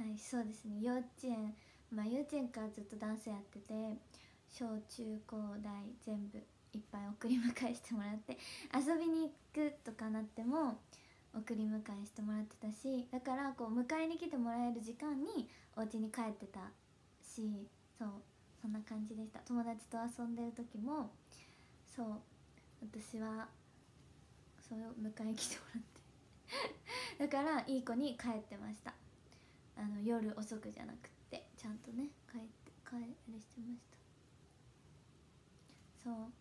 はいそうですね。幼稚園まあ幼稚園からずっとダンスやってて小中高大全部いっぱい送り迎えしてもらって遊びに行くとかなっても送り迎えしてもらってたしだからこう迎えに来てもらえる時間にお家に帰ってたしそうそんな感じでした。友達と遊んでる時もそう私はそう迎えに来てもらって。だからいい子に帰ってました。あの夜遅くじゃなくってちゃんとね帰って帰あれしてました。そう。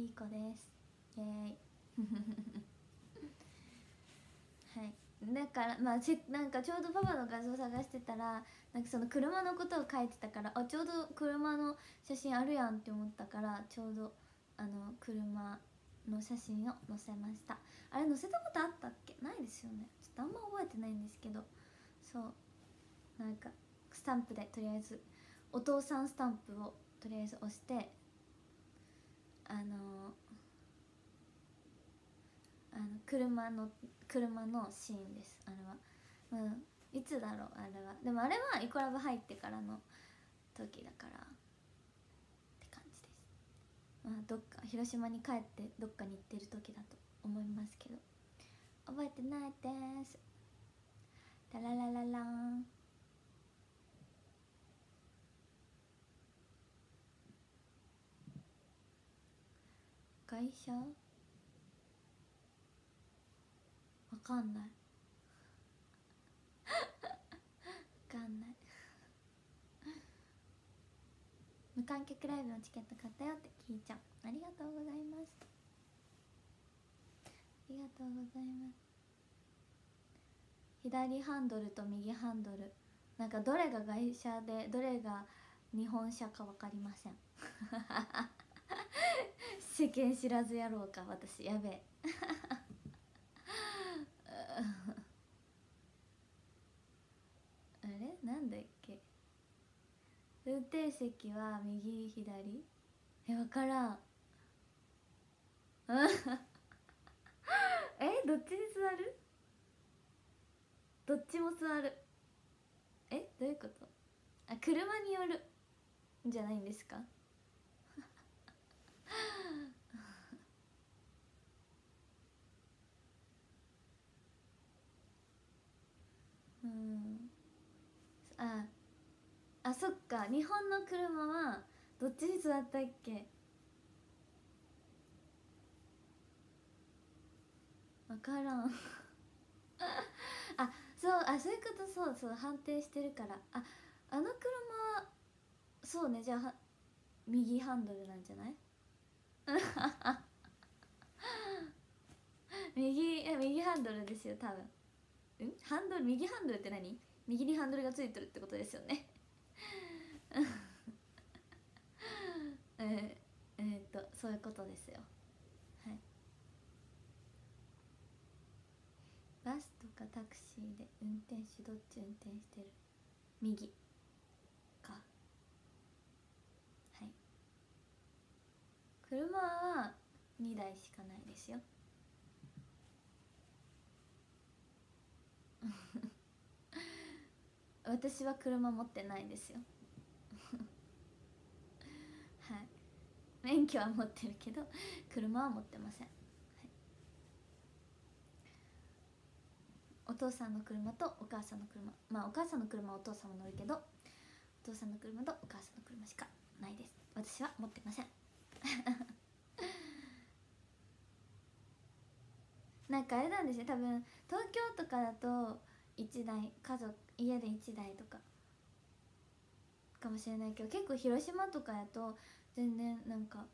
いい子です。イエーイ。はい。だからまあせなんかちょうどパパの画像探してたらなんかその車のことを書いてたからあちょうど車の写真あるやんって思ったからちょうどあの車の写真を載せました。あれ載せたことあったっけ？ないですよね。ちょっとあんま覚えてないんですけど。そう。なんかスタンプでとりあえずお父さんスタンプをとりあえず押してあのあの車の車のシーンですあれは。うん。いつだろうあれは。でもあれはイコラブ入ってからの時だからって感じです。まあどっか広島に帰ってどっかに行ってる時だと思いますけど。覚えてないです。タララララ。ン会社わかんない。わかんない。無観客ライブのチケット買ったよって聞いちゃう。ありがとうございます。ありがとうございます。左ハンドルと右ハンドル。なんかどれが外車でどれが日本車か分かりません。世間知らずやろうか私。やべえ。あれ？なんだっけ？運転席は右左？え分からん。え？どっちに座る？どっちも座る。え？どういうこと？あ車による。じゃないんですか？うん。ああそっか。日本の車はどっちに座ったっけ？分からん。あそういうことそうそう判定してるから。ああの車そうねじゃあ右ハンドルなんじゃない？右右ハンドルですよ多分。うん？ハンドル右ハンドルって何？右にハンドルがついてるってことですよね。えー、えー、っとそういうことですよはいバスとかタクシーで運転手どっち運転してる？右。か。はい。車は2台しかないですよ。私は車持ってないですよ。はい。免許は持ってるけど車は持ってません、はい、お父さんの車とお母さんの車。まあお母さんの車はお父さんも乗るけどお父さんの車とお母さんの車しかないです。私は持ってません。なんかあれなんですよ。多分東京とかだと1台家族家で1台とか。かもしれないけど結構広島とかやと全然なんか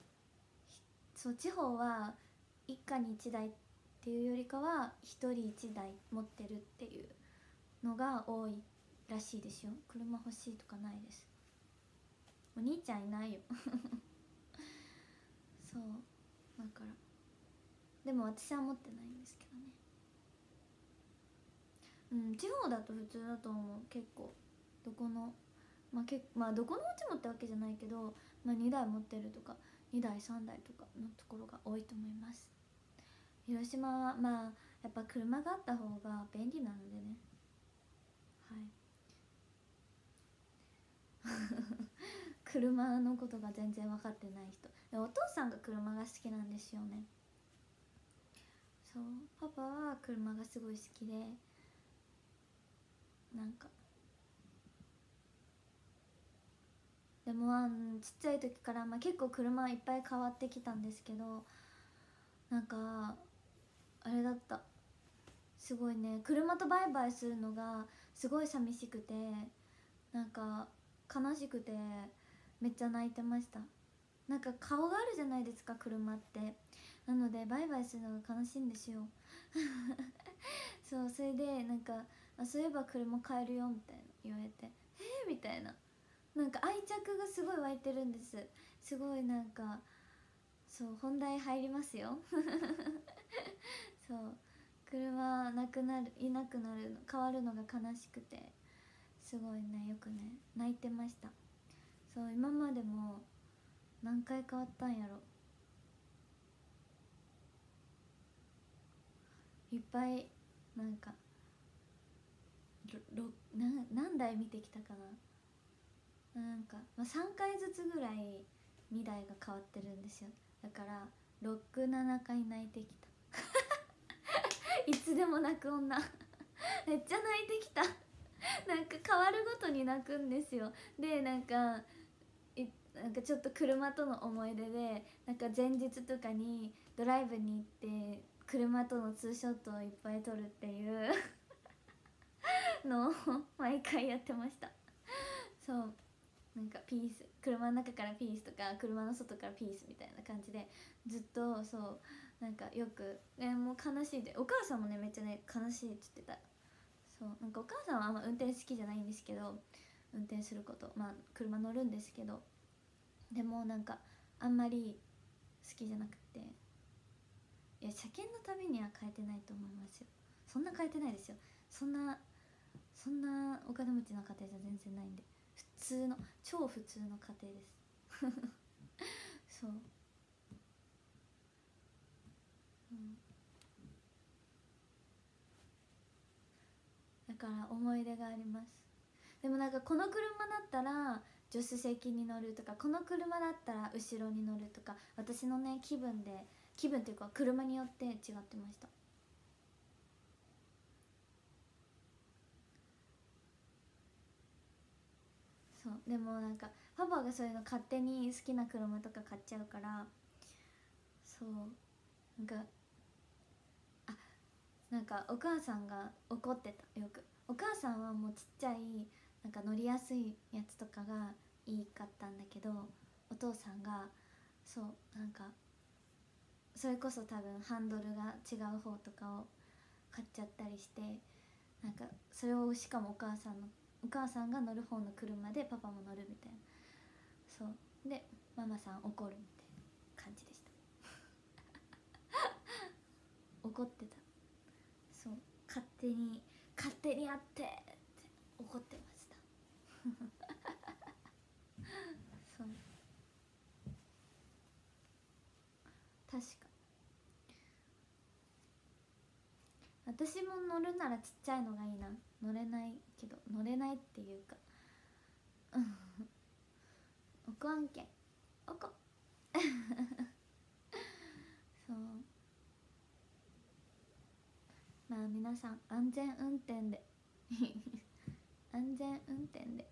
そう地方は一家に1台ってていうよりかは1人1台持ってるっていうのが多いらしいですよ。車欲しいとかないです。お兄ちゃんいないよ。そう。だから。でも私は持ってないんですけどね。うん地方だと普通だと思う。結構。どこのまあけまあどこのうちもってわけじゃないけど、まあ、2台持ってるとか2台3台とかのところが多いと思います。広島はまあやっぱ車があった方が便利なのでね。はい。車のことが全然分かってない人。お父さんが車が好きなんですよね。そう。パパは車がすごい好きでなんか。でもあのちっちゃい時から、まあ、結構車いっぱい変わってきたんですけどなんかあれだった。すごいね。車とバイバイするのがすごい寂しくてなんか悲しくてめっちゃ泣いてました。なんか顔があるじゃないですか車って。なのでバイバイするのが悲しいんですよ。そうそれでなんかあそういえば車買えるよみたいな言われて。えー、みたいな。なんか愛着がすごい湧いてるんです。すごいなんかそう本題入りますよ。そう。車なくなるいなくなるの変わるのが悲しくてすごいねよくね泣いてました。そう今までも何回変わったんやろ。いっぱいなんかろな何台見てきたかな。なんか、まあ、3回ずつぐらい2台が変わってるんですよ。だから67回泣いてきた。いつでも泣く女。めっちゃ泣いてきた。なんか変わるごとに泣くんですよ。でなんかなんかちょっと車との思い出でなんか前日とかにドライブに行って車とのツーショットをいっぱい撮るっていう のを毎回やってました。そう。なんかピース。車の中からピースとか車の外からピースみたいな感じでずっとそう。なんかよく、ね、もう悲しいでお母さんもねめっちゃね悲しいって言ってた。そう。なんかお母さんはあんま運転好きじゃないんですけど運転すること。まあ車乗るんですけど。でもなんかあんまり好きじゃなくて。いや車検のためには変えてないと思いますよ。そんな変えてないですよ。そんなそんなお金持ちの家庭じゃ全然ないんで。普通の超普通の家庭です。そう、だから思い出があります。でもなんかこの車だったら助手席に乗るとかこの車だったら後ろに乗るとか私のね気分で気分っていうか車によって違ってました。そう。でもなんかパパがそういうの勝手に好きな車とか買っちゃうからそう。なんかなんかお母さんが怒ってたよく。お母さんはもうちっちゃいなんか乗りやすいやつとかがいいかったんだけどお父さんがそうなんかそれこそ多分ハンドルが違う方とかを買っちゃったりしてなんかそれをしかもお母さんのお母さんが乗る方の車でパパも乗るみたいな。そう。でママさん怒るみたいな感じでした。怒ってた。勝手に勝手にやってって怒ってました。そう。確か私も乗るならちっちゃいのがいいな。乗れないけど乗れないっていうか。うん。おこ案件。おこそうまあ皆さん安全運転で。安全運転で。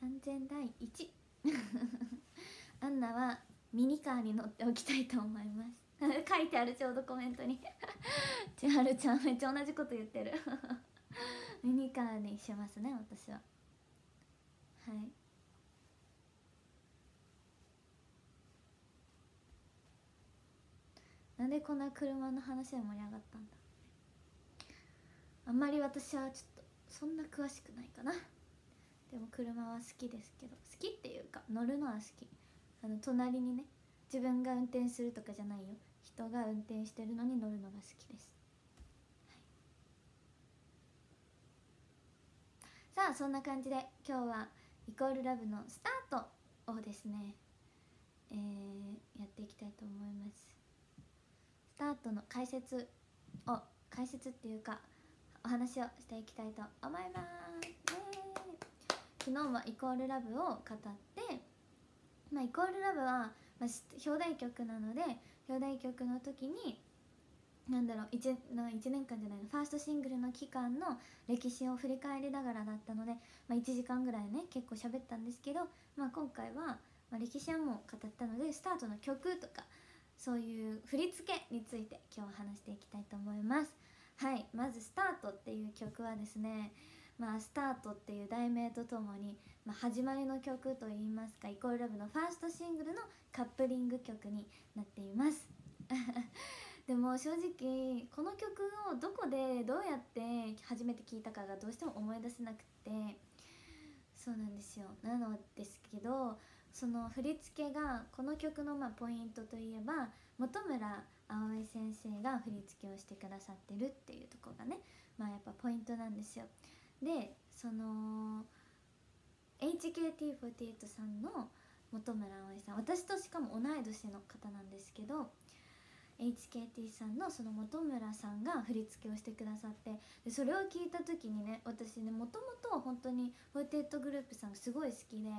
安全第一。アンナはミニカーに乗っておきたいと思います。書いてあるちょうどコメントに。千春ちゃんめっちゃ同じこと言ってる。ミニカーにしますね私は。はい。なんでこんな車の話で盛り上がったんだ？あんまり私はちょっとそんな詳しくないかな。でも車は好きですけど好きっていうか乗るのは好き。あの隣にね自分が運転するとかじゃないよ。人が運転してるのに乗るのが好きです、はい、さあそんな感じで今日はイコールラブのスタートをですね、えー、やっていきたいと思います。タートの解説を解説っていうかお話をしていきたいと思います。昨日はイコールラブを語ってまあイコールラブは、まあ、表題曲なので表題曲の時になんだろう 1, の1年間じゃないのファーストシングルの期間の歴史を振り返りながらだったので、まあ、1時間ぐらいね結構喋ったんですけど、まあ、今回は、まあ、歴史はもう語ったのでスタートの曲とかそういう振り付けについて今日話していきたいと思います。はいまず「スタート」っていう曲はですねまあ、スタートっていう題名とともに、まあ、始まりの曲といいますかイコールラブのファーストシングルのカップリング曲になっています。でも正直この曲をどこでどうやって初めて聴いたかがどうしても思い出せなくてそうなんですよ。なのですけどその振り付けがこの曲のまあポイントといえば本村葵先生が振り付けをしてくださってるっていうとこがねまあやっぱポイントなんですよ。でその HKT48 さんの本村葵さん私としかも同い年の方なんですけど HKT さんのその本村さんが振り付けをしてくださってでそれを聞いた時にね私ねもともと本当にフォーテッドグループさんがすごい好きで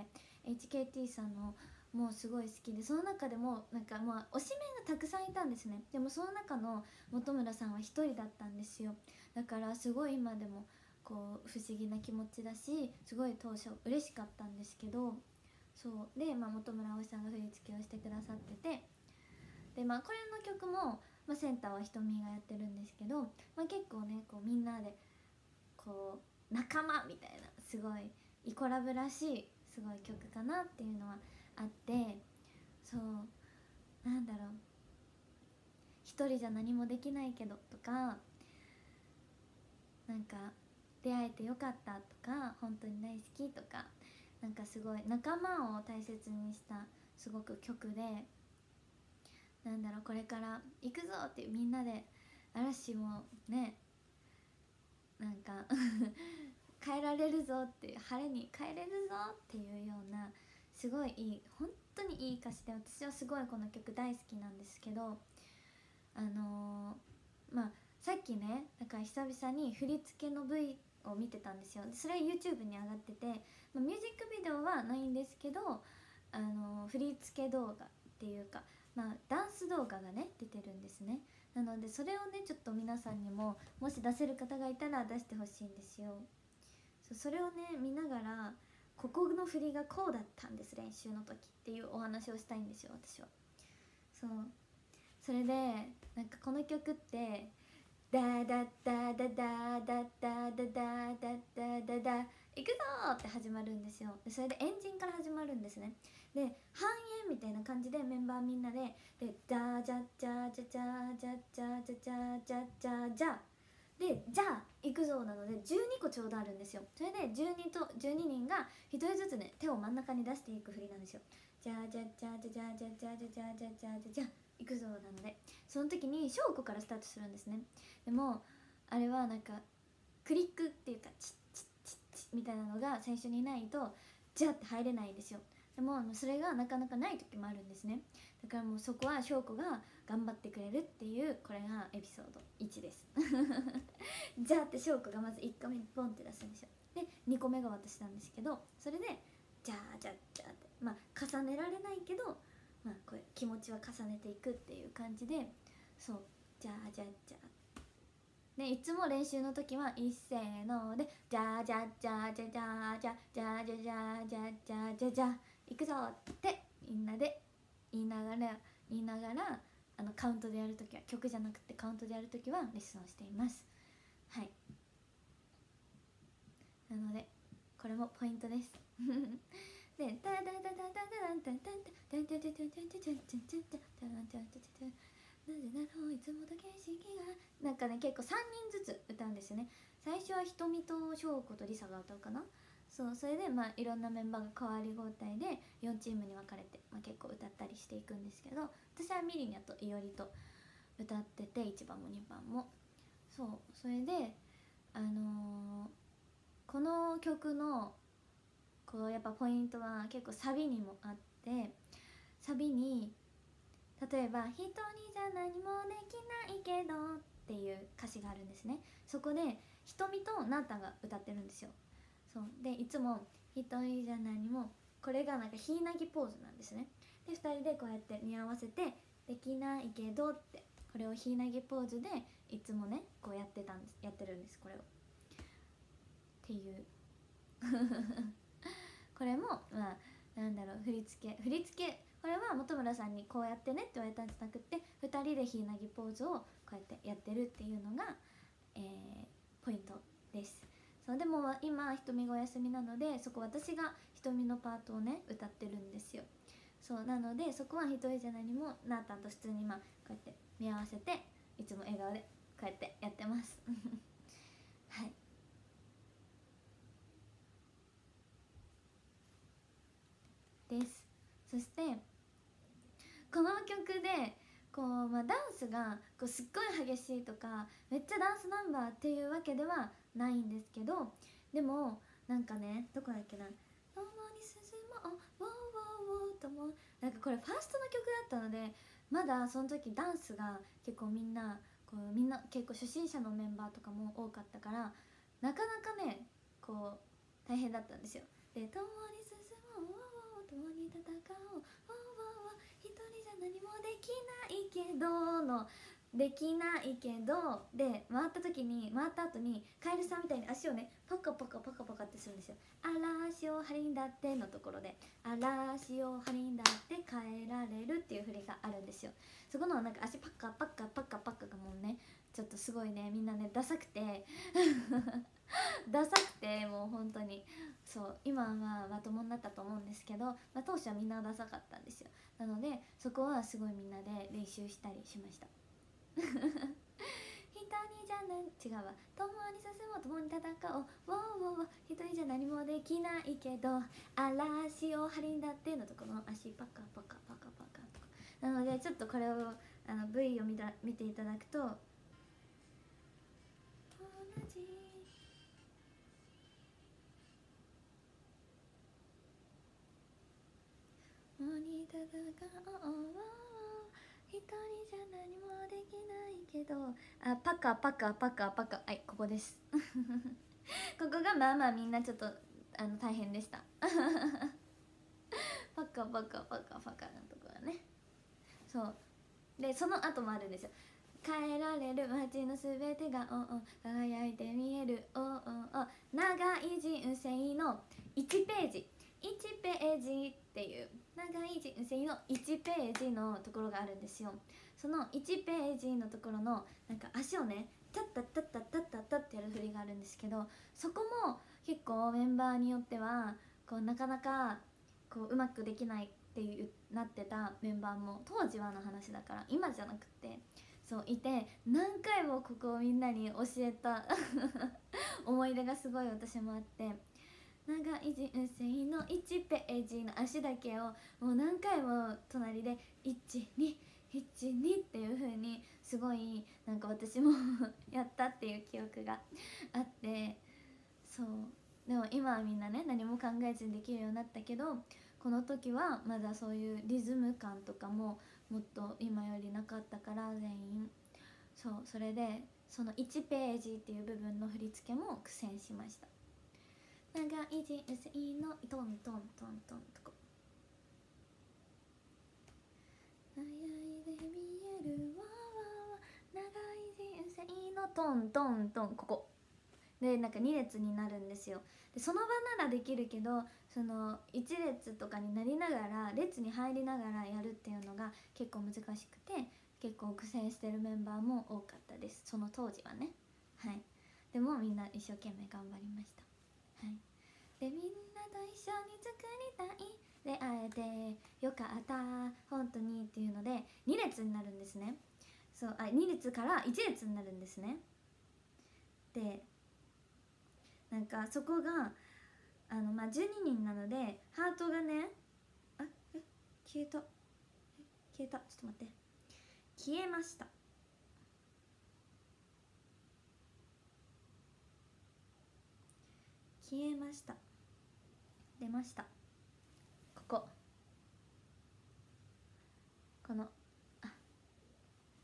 HKT さんのもうすごい好きでその中でもなんかまあ推しメンがたくさんいたんですね。でもその中の本村さんは1人だったんですよ。だからすごい今でもこう不思議な気持ちだしすごい当初嬉しかったんですけど。そう。で、まあ、本村碧唯さんが振り付けをしてくださってて。でまあこれの曲も、まあ、センターはひとみがやってるんですけど、まあ、結構ねこうみんなでこう仲間みたいなすごいイコラブらしいすごい曲かなっていうのはあってそうなんだろう。一人じゃ何もできないけどとかなんか出会えてよかったとか本当に大好きとかなんかすごい仲間を大切にしたすごく曲でなんだろうこれから行くぞってみんなで嵐もねなんか 帰られるぞっていう晴れに帰れるぞっていうようなすごいいい本当にいい歌詞で私はすごいこの曲大好きなんですけどあのー、まあさっきねだから久々に振り付けの V を見てたんですよ。それは YouTube に上がってて、まあ、ミュージックビデオはないんですけどあのー、振り付け動画っていうかまあ、ダンス動画がね出てるんですね。なのでそれをねちょっと皆さんにももし出せる方がいたら出してほしいんですよ。それをね見ながらここの振りがこうだったんです練習の時っていうお話をしたいんですよ私は。そう。それでなんかこの曲ってダダダダダダダダダダダダダ行くぞって始まるんですよ。でそれでエンジンから始まるんですね。で半円みたいな感じでメンバーみんなでで「ダジャジャジャジャジャジャジャジャジャジャジャ」で「じゃあ行くぞ」なので12個ちょうどあるんですよ。それで12と12人が1人ずつね手を真ん中に出していく振りなんですよ。じゃあじゃあじゃあじゃあじゃあじゃあじゃあじゃあじゃあじゃじゃじゃじゃ行くぞなのでその時に翔子からスタートするんですねでもあれはなんかクリックっていうかチッチッチッチッみたいなのが最初にないとじゃあって入れないんですよでもそれがなかなかない時もあるんですね。だからもうそこは翔子が頑張ってくれるっていうこれがエピソード。1です。じゃあって翔子がまず1個目にポンって出すんですよ。で2個目が私なんですけどそれでじゃあじゃあじゃあってまあ重ねられないけどまあこれ気持ちは重ねていくっていう感じでそうじゃあじゃあじゃあでいつも練習の時は一斉のでじゃじゃじゃじゃじゃじゃじゃじゃじゃじゃじゃじゃじゃ行くぞってみんなで言いながら言いながらあのカウントでやるときは曲じゃなくてカウントでやるときはレッスンをしています。はい。なのでこれもポイントです。でダダダダダダダンダンダンダンダンダンダンダンダンダンダンダンダンダンダンダンダンダンダンいつもと景色がなんかね結構3人ずつ歌うんですよね最初は瞳と翔子とリサが歌うかなそうそれでまあいろんなメンバーが代わり交代で4チームに分かれて、まあ、結構歌ったりしていくんですけど私はミリニャとイオリと歌ってて1番も2番も。そうそれであのー、この曲のこうやっぱポイントは結構サビにもあってサビに例えば「一人じゃ何もできないけど」っていう歌詞があるんですね。そこで瞳となーたが歌ってるんですよ。そう。でいつも「一人じゃ何も」これがなんかひいなぎポーズなんですね。で2人でこうやって見合わせて「できないけど」ってこれをひいなぎポーズでいつもねこうやってたんですやってるんですこれを。っていう。これもまあなんだろう振り付け。振り付けこれは本村さんにこうやってねって言われたんじゃなくて2人でひいなぎポーズをこうやってやってるっていうのが、えー、ポイントです。そうでも今瞳がお休みなのでそこ私が瞳のパートをね歌ってるんですよ。そうなのでそこは一人じゃ何もなーたんと普通にまあこうやって見合わせていつも笑顔でこうやってやってます。はい。です。そしてこの曲でこう、まあ、ダンスがこうすっごい激しいとかめっちゃダンスナンバーっていうわけではないんですけどでもなんかねどこだっけな「共に進もうウォーウォーウォー」ともなんかこれファーストの曲だったのでまだその時ダンスが結構みんなこうみんな結構初心者のメンバーとかも多かったからなかなかねこう大変だったんですよ。で「共に進もう共に戦おう」一人じゃ何もできないけど」の「できないけど」で回った時に回った後にカエルさんみたいに足をねパカパカパカパカってするんですよ「嵐を張りんだって」のところで「嵐を張りんだって帰られる」っていう振りがあるんですよ。そこのなんか足パカパカパカパカがもうねちょっとすごいねみんなねダサくて。ダサくてもう本当に。そう今はまともになったと思うんですけど、まあ、当初はみんなダサかったんですよ。なのでそこはすごいみんなで練習したりしました。一 人じゃな違うわ。共に進もう共に戦おう。ウォーウォーウォー。人じゃ何もできないけど嵐を張りんだってのとこの足パカパカパカパカとかなのでちょっとこれをあの V を見た見ていただくと同じ共に戦おう。ないけどあパカパカパカパカ。はいここです。ここがまあまあみんなちょっとあの大変でした。パカパカパカパカのところね。そう。でその後もあるんですよ。変えられる街のすべてがおお輝いて見える。おおお長い人生の1ページ。1ページっていう長い人生の1ページのところがあるんですよ。その1ページのところのなんか足をねタッタッタッタッタッタッってやる振りがあるんですけどそこも結構メンバーによってはこうなかなかこううまくできないっていうなってたメンバーも当時はの話だから今じゃなくてそういて何回もここをみんなに教えた 思い出がすごい私もあって長い人生の1ページの足だけをもう何回も隣で123 12っていう風にすごいなんか私も やったっていう記憶があってそう。でも今はみんなね何も考えずにできるようになったけどこの時はまだそういうリズム感とかももっと今よりなかったから全員。そう。それでその1ページっていう部分の振り付けも苦戦しました。長い人生のトントントントンとこ悩いで見えるわわわ長い人生のトントントンここでなんか2列になるんですよ。でその場ならできるけどその1列とかになりながら列に入りながらやるっていうのが結構難しくて結構苦戦してるメンバーも多かったです。その当時はね。はい。でもみんな一生懸命頑張りました。はい。でみんなと一緒に作りたい。で会えてよかった本当にっていうので2列になるんですね。そうあ2列から1列になるんですね。でなんかそこがあのまあ12人なのでハートがねあえ消えた。消えた。ちょっと待って。消えました。消えました。出ました。ここ。この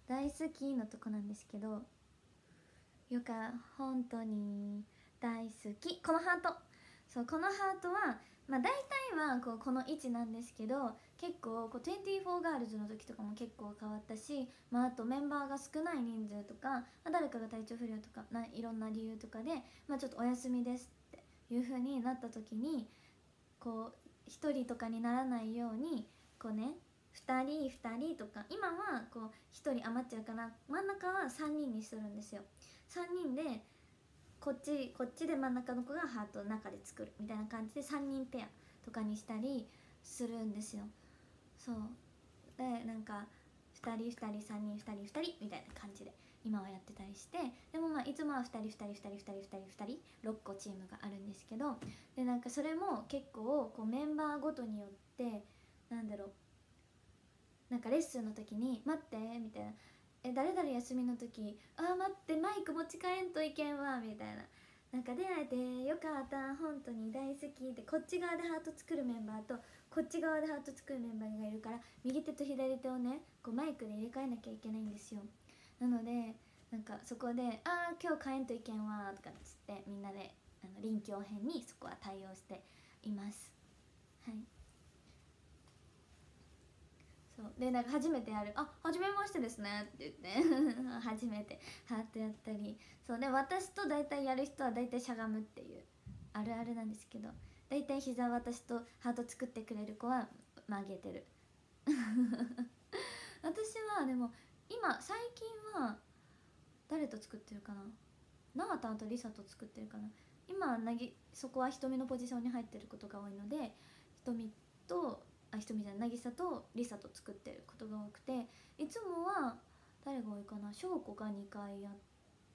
大好きのとこなんですけどよか本当に大好き。このハート。そうこのハートはまあ大体はこうこの位置なんですけど結構こう24ガールズの時とかも結構変わったし、まあ、あとメンバーが少ない人数とか、まあ、誰かが体調不良とかないろんな理由とかで、まあ、ちょっとお休みですっていう風になった時にこう1人とかにならないようにこうね2人2人とか今はこう1人余っちゃうから真ん中は3人にするんですよ。3人でこっちこっちで真ん中の子がハートの中で作るみたいな感じで3人ペアとかにしたりするんですよ。そう。でなんか2人2人3人2人2人みたいな感じで今はやってたりしてでもまあいつもは2人2人2人2人2人2人6個チームがあるんですけどでなんかそれも結構こうメンバーごとによってなんだろうなんかレッスンの時に「待って」みたいな「え誰々休みの時あー待ってマイク持ち帰んといけんわ」みたいな。なんか出会えてよかった本当に大好きってこっち側でハート作るメンバーとこっち側でハート作るメンバーがいるから右手と左手をねこうマイクで入れ替えなきゃいけないんですよ。なのでなんかそこで「ああ今日帰んといけんわ」とかっつってみんなであの臨機応変にそこは対応しています。はいそうでなんか初めてやる「あ初めましてですね」って言って 初めてハートやったり。そうで私と大体やる人は大体しゃがむっていうあるあるなんですけど。大体膝私とハート作ってくれる子は曲げてる。私はでも今最近は誰と作ってるかな？なたんとリサと作ってるかな？今なぎそこは瞳のポジションに入ってることが多いので瞳とあひとみじゃな渚とりさと作ってることが多くていつもは誰が多いかな翔子が2回やっ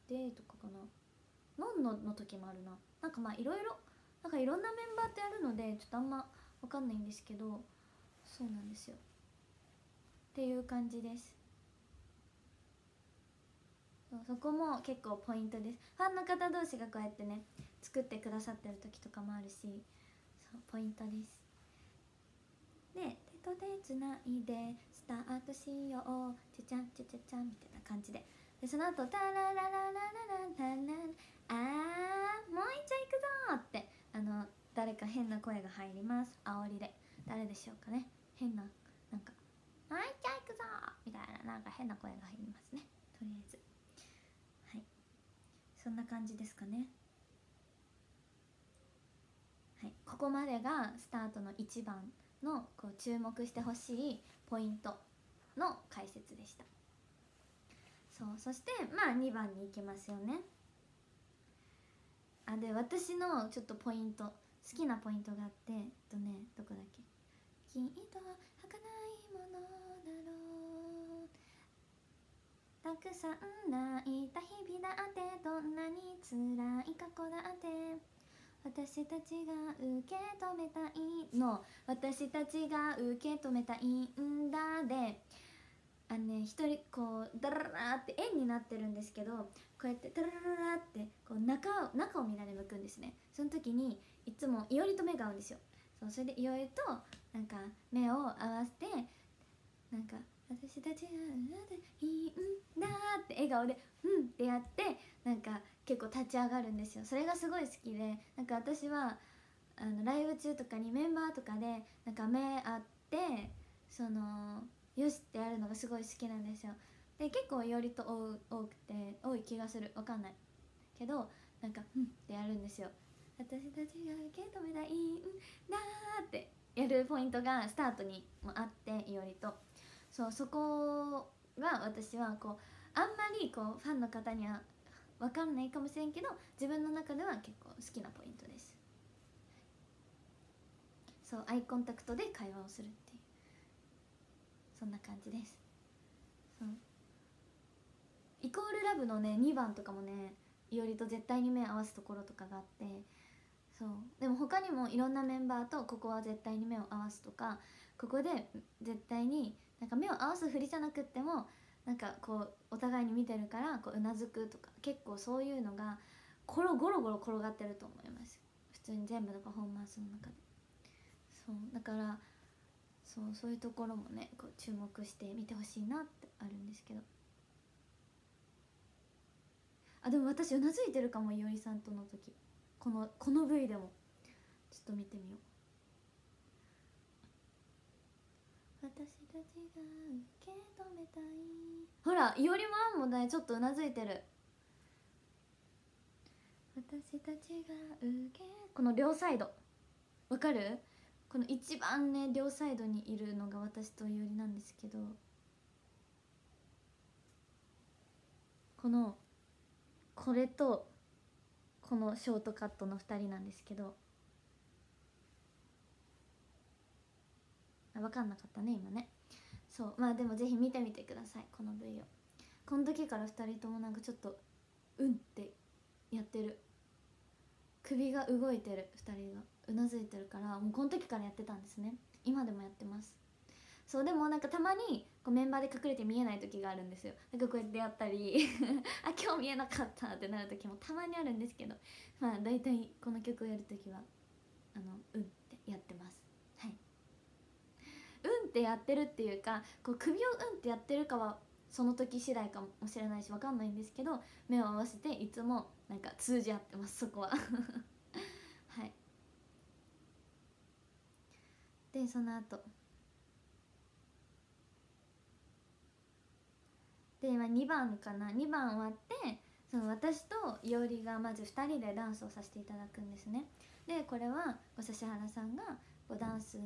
てとかかな。のんのの時もあるな。なんかまあいろいろなんかいろんなメンバーとやるのでちょっとあんま分かんないんですけどそうなんですよ。っていう感じです。そそこも結構ポイントです。ファンの方同士がこうやってね作ってくださってる時とかもあるしそうポイントです。で手と手つないでスタートしよう。ちゃちゃんちゃちゃちゃんみたいな感じで。でその後タララララララララあーもう一丁いくぞって。あの誰か変な声が入ります。煽りで。誰でしょうかね。変ななんか「もう一丁いくぞ!」みたいな。なんか変な声が入りますね。とりあえず。はい。そんな感じですかね。はい。ここまでがスタートの1番。のこう注目してほしいポイントの解説でした。そうそしてまあ2番に行きますよね。あで私のちょっとポイント好きなポイントがあってえっとねどこだっけきっと儚いものだろうたくさん泣いた日々だってどんなに辛い過去だって私たちが受け止めたいの。私たちが受け止めたいんだで。あのね一人こうダラララって円になってるんですけどこうやってダラララってこう中を中をみんなで向くんですね。その時にいつもいおりと目が合うんですよ。そうそれでいおりとなんか目を合わせてなんか私たちがいいんだって笑顔で「うん」ってやってなんか結構立ち上がるんですよ。それがすごい好きでなんか私はあのライブ中とかにメンバーとかでなんか目合ってそのよしってやるのがすごい好きなんですよ。で結構よりと多くて多い気がする。わかんないけどなんか「うん」ってやるんですよ。私たちが受け止めたいんだってやるポイントがスタートにもあっていおりと。そうそこが私はこうあんまりこうファンの方には分かんないかもしれんけど自分の中では結構好きなポイントです。そうアイコンタクトで会話をするっていう。そんな感じです。そう。イコールラブのね2番とかもねいおりと絶対に目合わすところとかがあってそう。でも他にもいろんなメンバーとここは絶対に目を合わすとかここで絶対になんか目を合わすふりじゃなくってもなんかこうお互いに見てるからこうなずくとか結構そういうのがゴロゴロゴロ転がってると思います普通に全部のパフォーマンスの中で。そうだからそうそういうところもねこう注目して見てほしいなってあるんですけど。あでも私うなずいてるかもいおりさんとの時。このこの V でも。ちょっと見てみよう。私たちが受け止めたいほらいおりもあんもねちょっとうなずいてる。私たちが受けこの両サイド。わかる？この一番ね両サイドにいるのが私といおりなんですけど。このこれとこのショートカットの2人なんですけど。あ分かんなかったね今ねそうまあでもぜひ見てみてくださいこの V を。この時から2人ともなんかちょっとうんってやってる。首が動いてる2人が。うなずいてるからもうこの時からやってたんですね。今でもやってます。そうでもなんかたまにこうメンバーで隠れて見えない時があるんですよ。なんかこうやってやったり。あ今日見えなかったってなる時もたまにあるんですけど。まあ大体この曲をやる時はあのうんってやってます。ってやってるっていうかこう首をうんってやってるかはその時次第かもしれないし分かんないんですけど目を合わせていつもなんか通じ合ってますそこは。はい。でその後。で今2番かな。2番終わってその私といおりがまず2人でダンスをさせていただくんですね。でこれは指原さんがこうダンス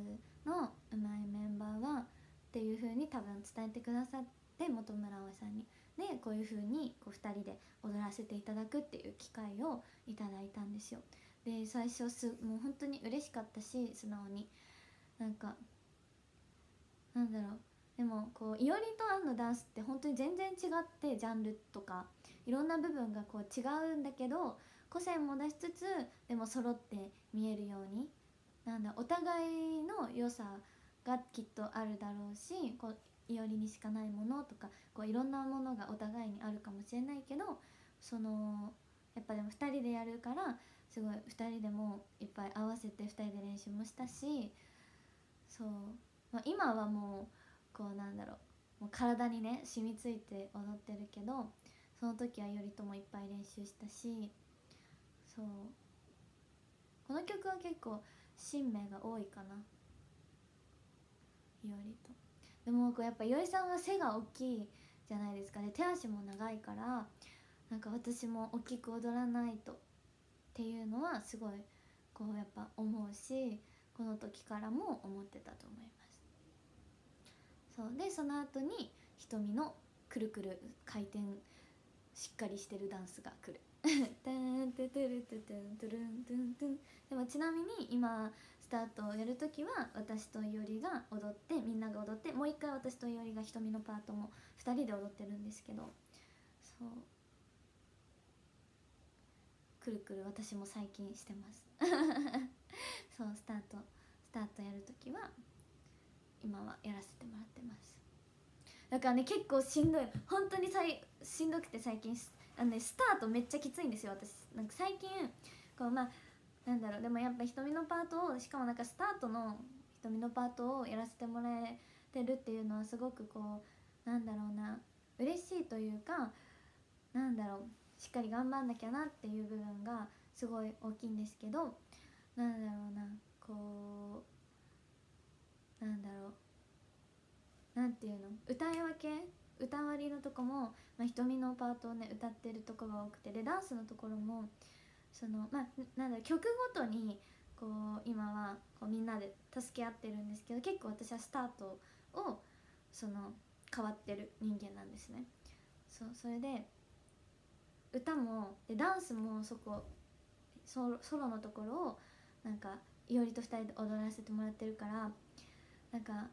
のうまいメンバーはっていう風に多分伝えてくださって本村葵さんに。でこういう風にこう2人で踊らせていただくっていう機会をいただいたんですよ。で最初すもう本当に嬉しかったし素直に。なんかなんだろう。でもこういおりとアンのダンスって本当に全然違ってジャンルとか。いろんな部分がこう違うんだけど個性も出しつつでも揃って見えるようになんだお互いの良さがきっとあるだろうしこういおりにしかないものとかこういろんなものがお互いにあるかもしれないけどそのやっぱでも2人でやるからすごい2人でもいっぱい合わせて2人で練習もしたしそう、まあ、今はもうこうなんだろうもう体にね染みついて踊ってるけどその時はよりともいっぱい練習したしそう。この曲は結構新名が多いかな。いおりと。でもこうやっぱいおりさんは背が大きいじゃないですか。ね手足も長いからなんか私も大きく踊らないと。っていうのはすごいこうやっぱ思うしこの時からも思ってたと思います。そう。でその後に瞳のくるくる回転しっかりしてるダンスが来る。タントゥトゥルトゥトゥントゥルントゥントゥンでもちなみに今スタートをやる時は私といおりが踊ってみんなが踊ってもう一回私といおりが瞳のパートも2人で踊ってるんですけどそう。くるくる私も最近してます。そうスタートスタートやる時は今はやらせてもらってます。だからね結構しんどい。本当にさいしんどくて最近あの、ね、スタートめっちゃきついんですよ私。なんか最近こうまあなんだろうでもやっぱ瞳のパートをしかもなんかスタートの瞳のパートをやらせてもらえてるっていうのはすごくこうなんだろうな嬉しいというかなんだろうしっかり頑張んなきゃなっていう部分がすごい大きいんですけどなんだろうなこうなんだろうなんていうの歌い分け歌割りのとこも、まあ、瞳のパートをね歌ってるとこが多くてでダンスのところもそのまあなんだ曲ごとにこう今はこうみんなで助け合ってるんですけど結構私はスタートをその変わってる人間なんですね。そうそれで歌もでダンスもそこソロソロのところをなんかいおりと2人で踊らせてもらってるからなんか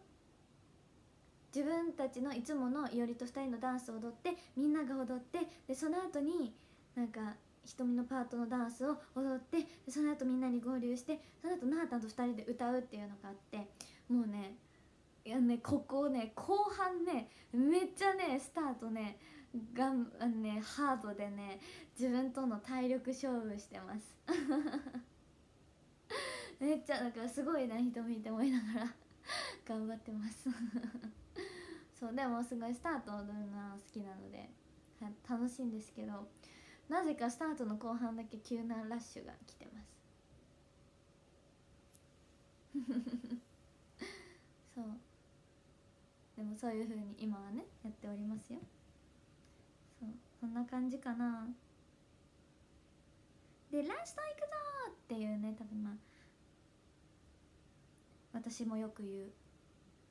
自分たちのいつものいおりと2人のダンスを踊ってみんなが踊ってでその後になんか瞳のパートのダンスを踊ってその後みんなに合流してその後なーたんと2人で歌うっていうのがあってもうねいやねここね後半ねめっちゃねスタートねがんあのねハードでね自分との体力勝負してます。めっちゃだからすごいな人見て思いながら 頑張ってます。そうでもすごいスタートを踊るのは好きなので楽しいんですけどなぜかスタートの後半だけ急なラッシュが来てます。そう。でもそういう風に今はねやっておりますよ。そうそんな感じかな。で「ラスト行くぞ!」っていうね多分まあ私もよく言う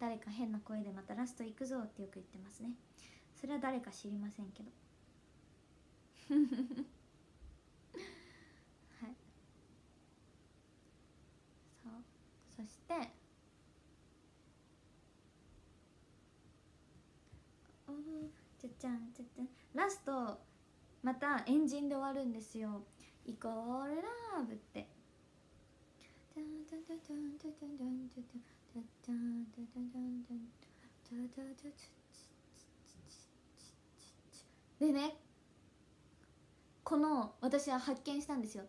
誰か変な声でまたラスト行くぞってよく言ってますね。それは誰か知りませんけど。はい。そう。そして。おーじゃじゃんじゃじゃん。ラストまたエンジンで終わるんですよ。イコールラブって。でねこの私は発見したんですよ。